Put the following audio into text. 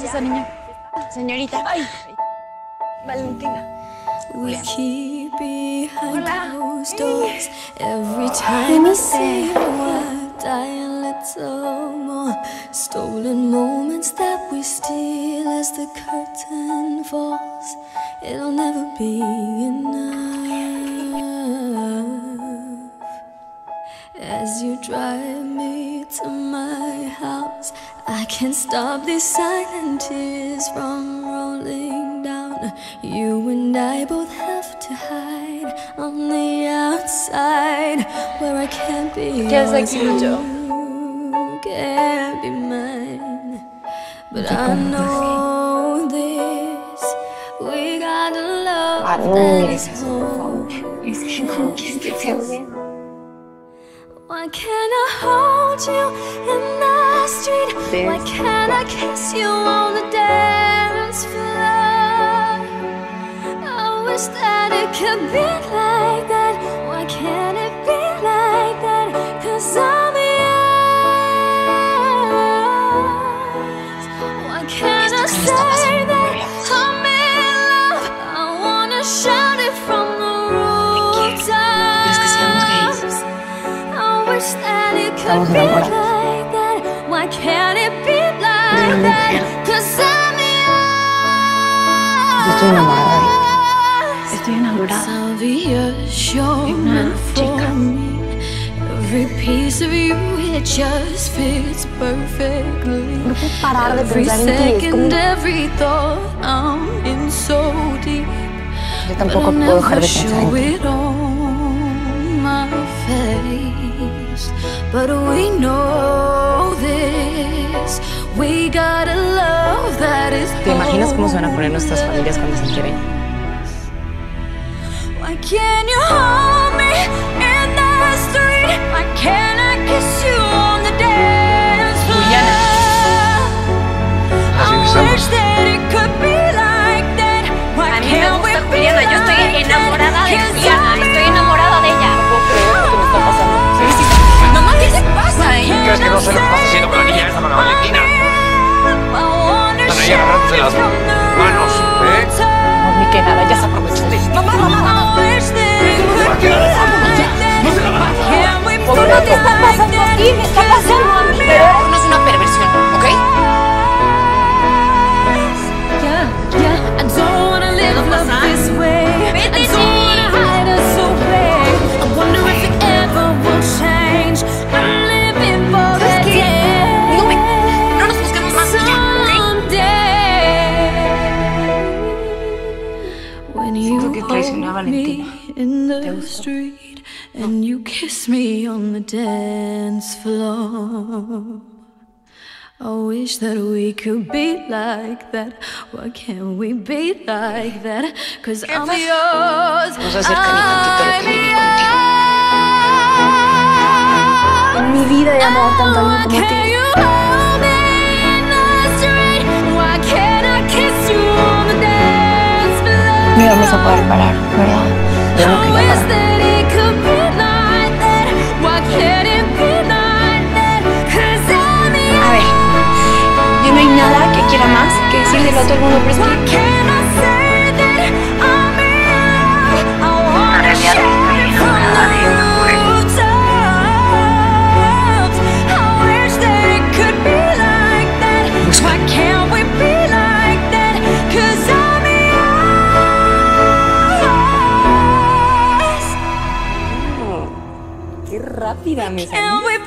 es esa niña? Señorita. Ay. Valentina. We keep behind closed doors every time I say die a little more. Stolen moments that we steal as the curtain falls. It'll never be enough. As you drive me to my house, I can't stop these silent tears from rolling down. You and I both have to hide on the outside where I can't be ¿Qué yours, aquí, Lucho? you can't be mine. But I know this. We got a love Ah, no that mires is eso, Why can't I hold you in the street? Why can't I kiss you on the dance floor? I wish that it could be like that. Why can't it be like that? Cause I'm yours. Why can't I say that that it could Estamos be like that. Why can't it be like that? Cause I'm Yo estoy enamorada de yours. Estoy enamorada. You're una meant chica. for me. Every piece of you, it just fits perfectly. No puedo parar de Every pensar en ti. Es como... second, every thought, I'm in so deep. Yo tampoco puedo dejar de pensar en ti. It on my face. But we know this. We got a love that is ¿Te imaginas cómo se van a poner nuestras familias cuando se enteren? Why can't you hold me in the street? Why can't ahí agarrándose las manos, ¿eh? No, ni que nada, ya se ti. Mamá, mamá, mamá. You Creo que traicioné hold me Valentina. in the street and you kiss me on the dance floor. I wish that we could be like that. Why can't we be like that? Cause I'm yours. Vamos a hacer que ni tantito lo que viví contigo. En mi vida he amado tanto a alguien como a ti. A poder parar, ¿verdad? Yo no parar. A ver, yo no hay nada que quiera más que decirle a todo el mundo, pero es que divertida, mis amigos.